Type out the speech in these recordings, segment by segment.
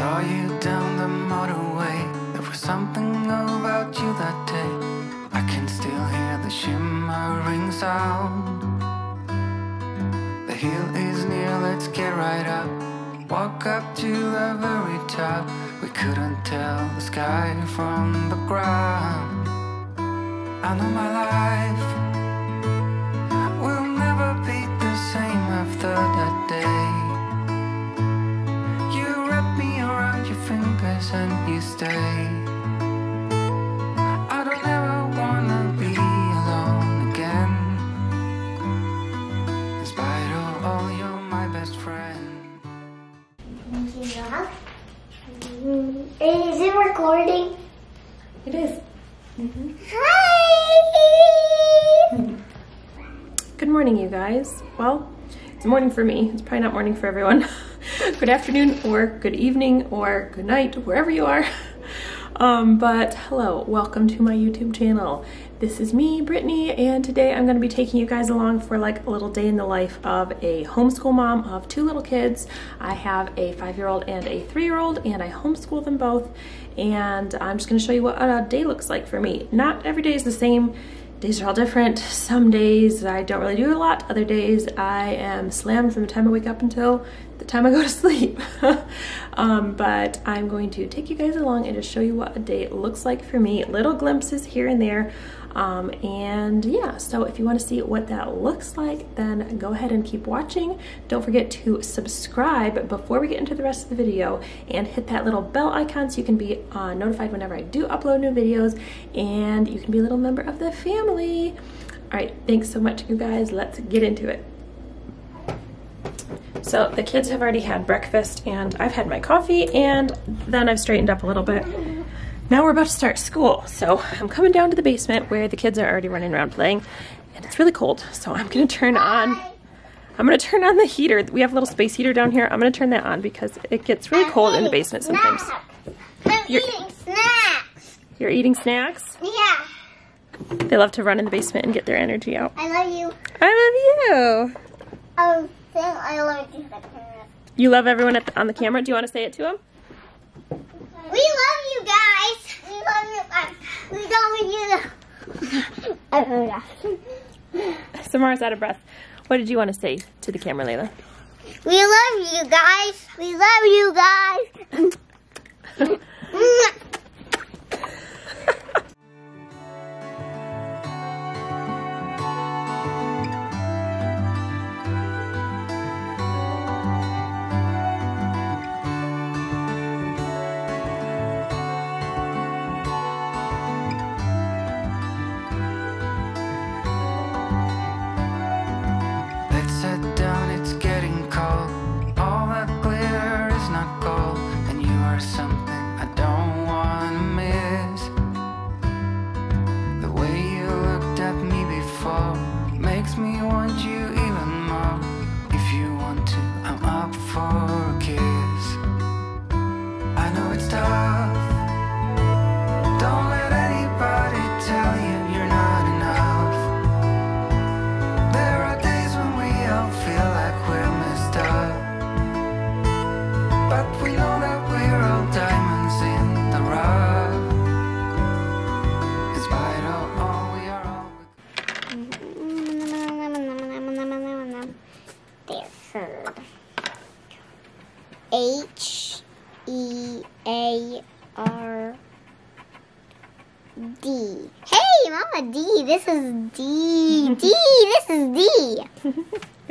saw you down the motorway. There was something about you that day. I can still hear the shimmering sound. The hill is near, let's get right up. Walk up to the very top. We couldn't tell the sky from the ground. I know my life fingers and you stay. I don't ever wanna be alone again. In spite of all, you're my best friend. Yeah. Is it recording? It is. Hi! Good morning, you guys. Well, it's morning for me. It's probably not morning for everyone. good afternoon, or good evening, or good night, wherever you are. Um, but hello, welcome to my YouTube channel. This is me, Brittany, and today I'm going to be taking you guys along for like a little day in the life of a homeschool mom of two little kids. I have a five-year-old and a three-year-old, and I homeschool them both. And I'm just going to show you what a day looks like for me. Not every day is the same days are all different. Some days I don't really do a lot. Other days I am slammed from the time I wake up until the time I go to sleep. um, but I'm going to take you guys along and just show you what a day looks like for me. Little glimpses here and there. Um, and yeah, so if you want to see what that looks like, then go ahead and keep watching. Don't forget to subscribe before we get into the rest of the video and hit that little bell icon so you can be uh, notified whenever I do upload new videos and you can be a little member of the family. All right, thanks so much, you guys. Let's get into it. So the kids have already had breakfast and I've had my coffee and then I've straightened up a little bit. Now we're about to start school. So I'm coming down to the basement where the kids are already running around playing and it's really cold. So I'm gonna turn on, I'm gonna turn on the heater. We have a little space heater down here. I'm gonna turn that on because it gets really cold in the basement sometimes. I'm You're- eating snacks. You're eating snacks? Yeah. They love to run in the basement and get their energy out. I love you. I love you. Um, I love you. the camera. You love everyone at the, on the camera. Do you want to say it to them? We love you guys. We love you guys. We love you. I love you. Samara's out of breath. What did you want to say to the camera, Layla? We love you guys. We love you guys. Let's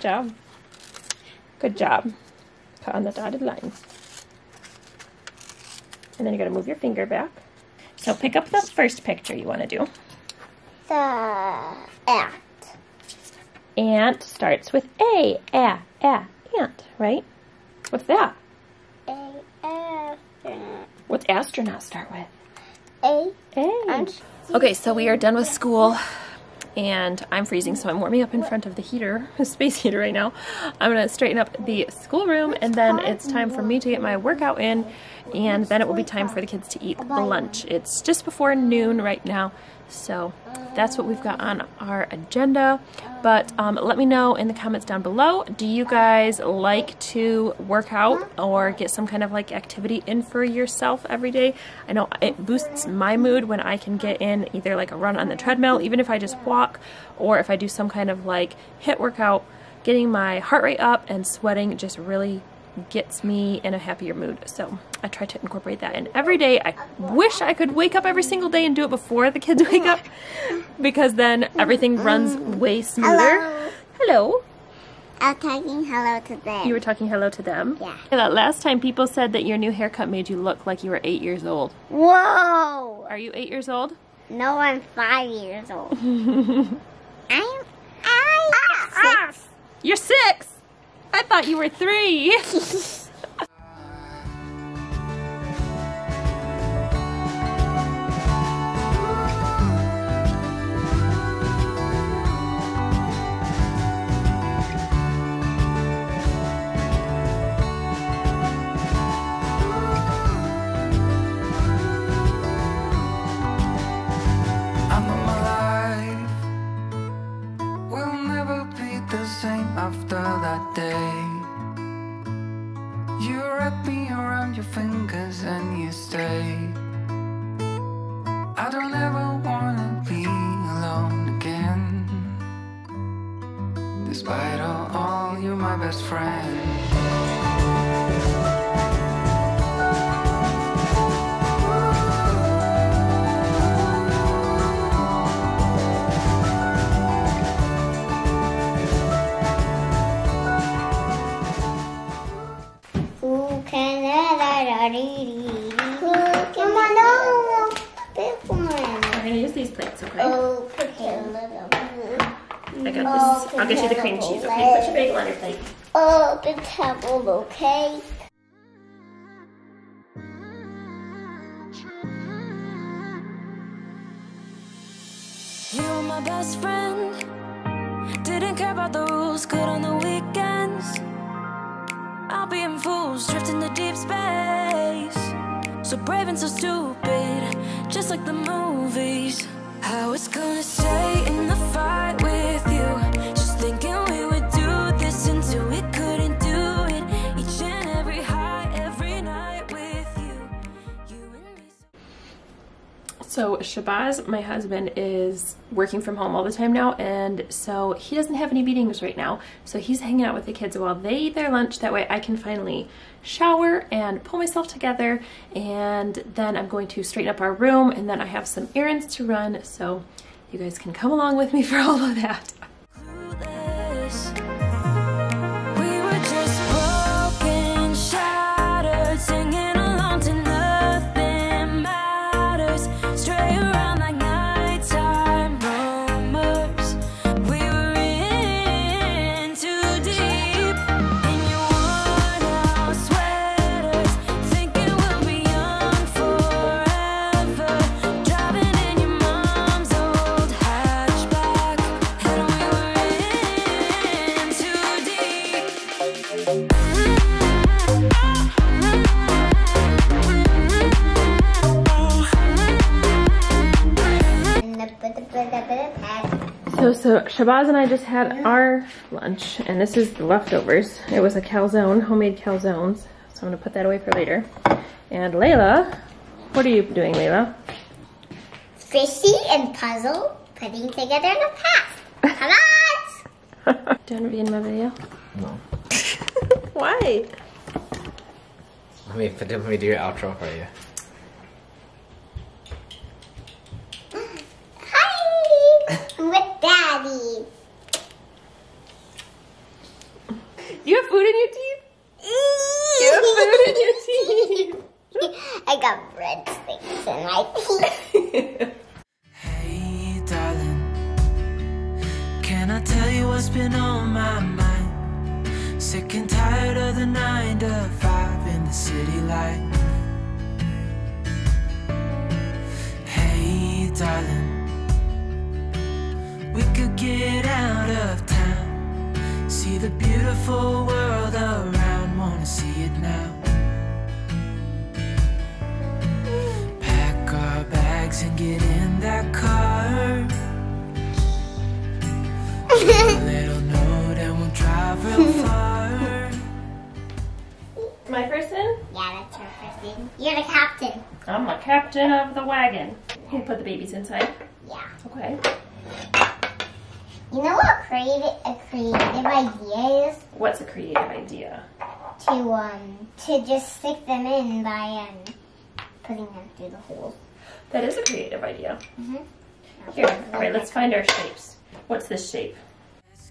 Good job. Good job. Cut on the dotted lines. And then you're going to move your finger back. So pick up the first picture you want to do. The ant. Ant starts with A. A. A. Ant, right? What's that? A astronaut. What's astronaut start with? A A. Okay, so we are done with school and I'm freezing, so I'm warming up in front of the heater, the space heater right now. I'm gonna straighten up the schoolroom and then it's time for me to get my workout in and then it will be time for the kids to eat lunch. It's just before noon right now, so that's what we've got on our agenda. But um, let me know in the comments down below, do you guys like to work out or get some kind of like activity in for yourself every day? I know it boosts my mood when I can get in either like a run on the treadmill, even if I just walk, or if I do some kind of like HIIT workout, getting my heart rate up and sweating just really gets me in a happier mood. So I try to incorporate that in every day. I wish I could wake up every single day and do it before the kids wake up because then everything runs way smoother. Hello. Hello. I'm talking hello to them. You were talking hello to them? Yeah. That last time people said that your new haircut made you look like you were eight years old. Whoa! Are you eight years old? No, I'm five years old. I'm, I'm ah, six. You're six! I thought you were three. after that day. You wrap me around your fingers and you stay. I don't ever wanna be alone again. Despite all, all you're my best friend. Mama, no. We're gonna use these plates, okay? Oh. I got this. I'll get you the cream cheese, okay? Put your bagel on your plate. Oh, the table, okay? You were my best friend. Didn't care about the rules, good on the weekends. I'll be in fools, drifting to deep space. So brave and so stupid, just like the movies. How it's gonna stay in the So Shabazz, my husband, is working from home all the time now, and so he doesn't have any meetings right now. So he's hanging out with the kids while they eat their lunch. That way I can finally shower and pull myself together, and then I'm going to straighten up our room, and then I have some errands to run, so you guys can come along with me for all of that. So, so Shabazz and I just had our lunch, and this is the leftovers. It was a calzone, homemade calzones. So I'm gonna put that away for later. And Layla, what are you doing, Layla? Fishy and puzzle putting together the past. Come on! Do you want to be in my video? No. Why? Let me, let me do your outro for you. We could get out of town, see the beautiful world around, wanna see it now. Pack our bags and get in that car. A little note and we'll drive real far. My person? Yeah, that's your person. You're the captain. I'm the captain of the wagon. You put the babies inside. Yeah. Okay. You know what creative a creative idea is? What's a creative idea? To um to just stick them in by um putting them through the holes. That is a creative idea. Mhm. Here, all right, let's find our shapes. What's this shape? Let's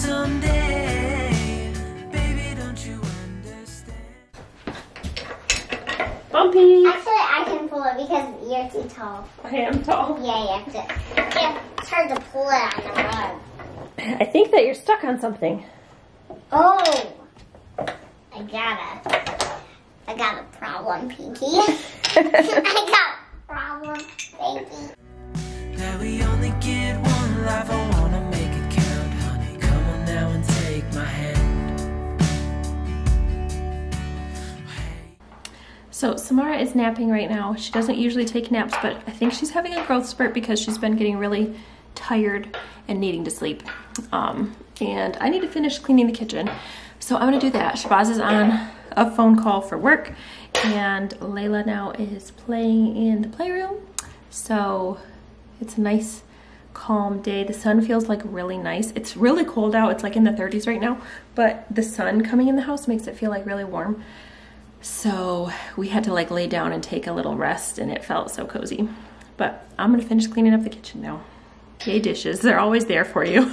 someday. Baby, don't you understand? Bumpy! Actually, I can pull it because you're too tall. I am tall. Yeah, you have to. Yeah, it's hard to pull it on the rug. I think that you're stuck on something. Oh, I got a, I got a problem, Pinky. I got a problem, Pinky. That we only get one life. I wanna So Samara is napping right now. She doesn't usually take naps, but I think she's having a growth spurt because she's been getting really tired and needing to sleep. Um, and I need to finish cleaning the kitchen. So I'm gonna do that. Shabazz is on a phone call for work and Layla now is playing in the playroom. So it's a nice calm day. The sun feels like really nice. It's really cold out. It's like in the 30s right now, but the sun coming in the house makes it feel like really warm. So we had to like lay down and take a little rest and it felt so cozy. But I'm gonna finish cleaning up the kitchen now. Yay dishes, they're always there for you.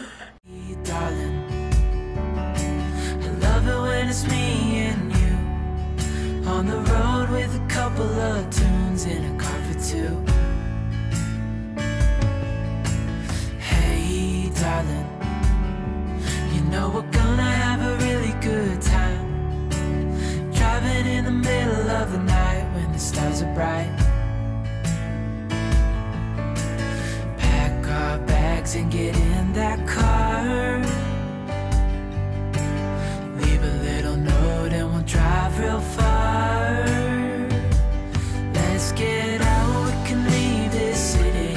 On the road with a couple of tunes in a car for two. Hey, darling. Bright. Pack our bags and get in that car. Leave a little note and we'll drive real far. Let's get out, we can leave this city.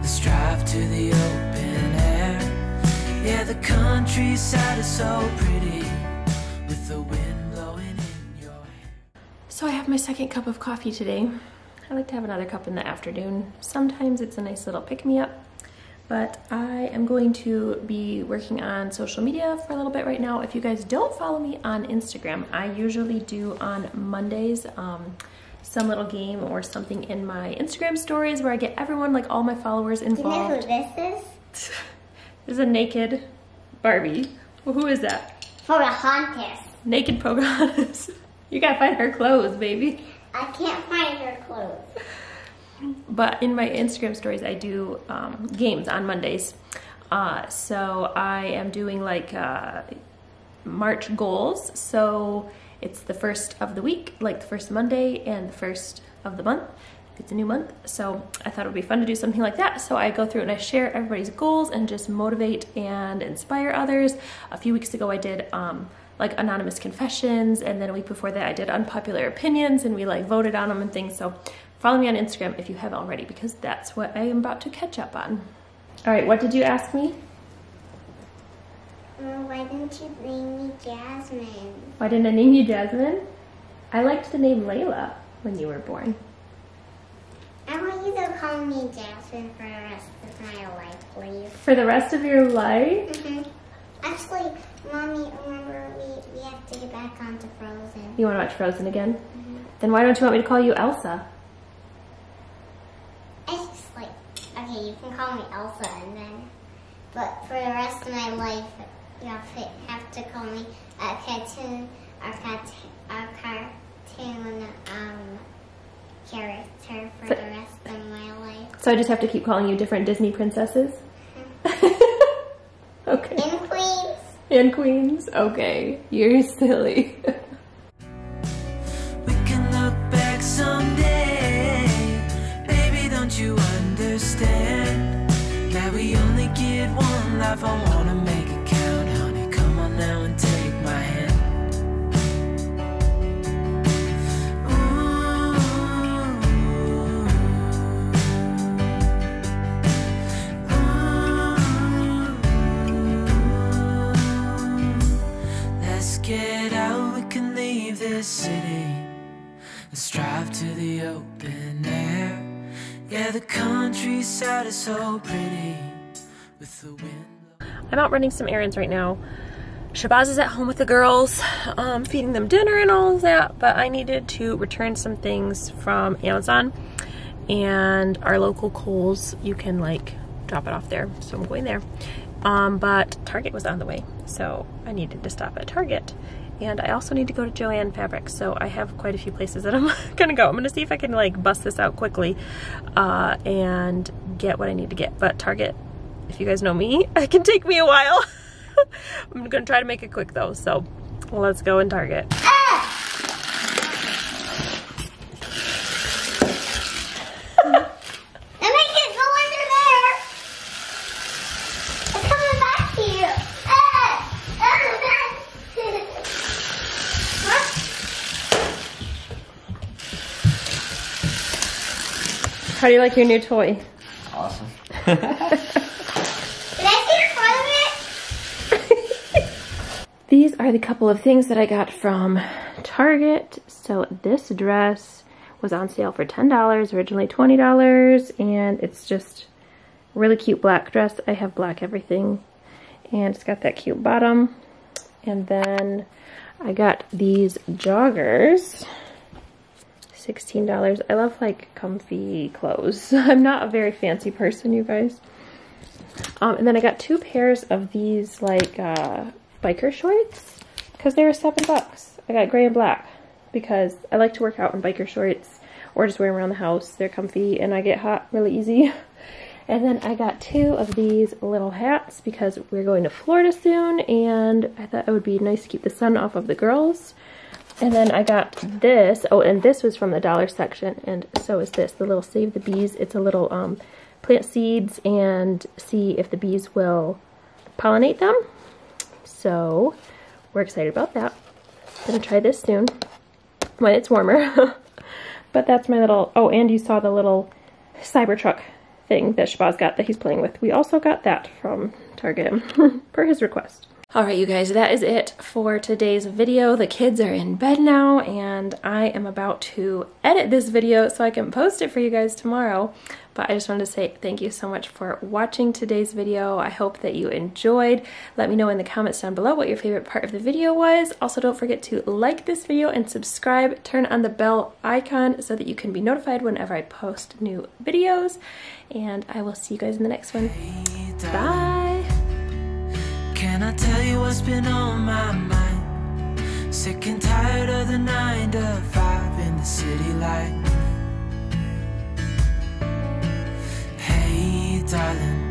Let's drive to the open air. Yeah, the countryside is so pretty So I have my second cup of coffee today. I like to have another cup in the afternoon. Sometimes it's a nice little pick-me-up. But I am going to be working on social media for a little bit right now. If you guys don't follow me on Instagram, I usually do on Mondays um, some little game or something in my Instagram stories where I get everyone, like all my followers involved. Do you know who this is? This is a naked Barbie. Well, who is that? For a Pocahontas. Naked Pocahontas. you gotta find her clothes, baby. I can't find her clothes. But in my Instagram stories, I do um, games on Mondays. Uh, so I am doing like uh, March goals. So it's the first of the week, like the first Monday and the first of the month. It's a new month. So I thought it would be fun to do something like that. So I go through and I share everybody's goals and just motivate and inspire others. A few weeks ago, I did um, like anonymous confessions. And then a week before that, I did unpopular opinions and we like voted on them and things. So follow me on Instagram if you haven't already because that's what I am about to catch up on. All right, what did you ask me? Oh, why didn't you name me Jasmine? Why didn't I name you Jasmine? I liked the name Layla when you were born. I want you to call me Jasmine for the rest of my life, please. For the rest of your life? hmm Actually, Mommy, remember we, we have to get back onto Frozen. You want to watch Frozen again? Mm-hmm. Then why don't you want me to call you Elsa? It's just like, okay, you can call me Elsa and then, but for the rest of my life, you have to, have to call me a cartoon, a cartoon, a cartoon, um, character for the rest of my life. So I just have to keep calling you different Disney princesses? Mm-hmm. okay. In. and Queens? Okay, you're silly. that we only get one life. I wanna make it count, honey. Come on now and city. Let's drive to the open air. Yeah, the countryside is so pretty with the wind. I'm out running some errands right now. Shabazz is at home with the girls, um, feeding them dinner and all of that, but I needed to return some things from Amazon and our local Kohl's, you can like drop it off there. So I'm going there. Um, but Target was on the way, so I needed to stop at Target. And I also need to go to Joann Fabrics, so I have quite a few places that I'm gonna go. I'm gonna see if I can like bust this out quickly uh, and get what I need to get. But Target, if you guys know me, it can take me a while. I'm gonna try to make it quick though, so let's go in Target. Let me get go under there. It's coming back to you. Ah! How do you like your new toy? Awesome. Did I see part of it? These are the couple of things that I got from Target. So this dress was on sale for $10, originally $20, and it's just a really cute black dress. I have black everything, and it's got that cute bottom. And then I got these joggers. $16. I love like comfy clothes. I'm not a very fancy person, you guys. Um, and then I got two pairs of these like uh, biker shorts because they were seven bucks. I got gray and black because I like to work out in biker shorts or just wear them around the house. They're comfy and I get hot really easy. And then I got two of these little hats because we're going to Florida soon and I thought it would be nice to keep the sun off of the girls. And then I got this. Oh, and this was from the dollar section, and so is this, the little Save the Bees. It's a little um, plant seeds and see if the bees will pollinate them. So we're excited about that. Gonna try this soon when it's warmer. but that's my little, oh, and you saw the little Cybertruck thing that Shabazz got that he's playing with. We also got that from Target per his request. All right, you guys, that is it for today's video. The kids are in bed now and I am about to edit this video so I can post it for you guys tomorrow. But I just wanted to say thank you so much for watching today's video. I hope that you enjoyed. Let me know in the comments down below what your favorite part of the video was. Also, don't forget to like this video and subscribe. Turn on the bell icon so that you can be notified whenever I post new videos. And I will see you guys in the next one. Bye! Can I tell you what's been on my mind? Sick and tired of the nine to five in the city life. Hey, darling,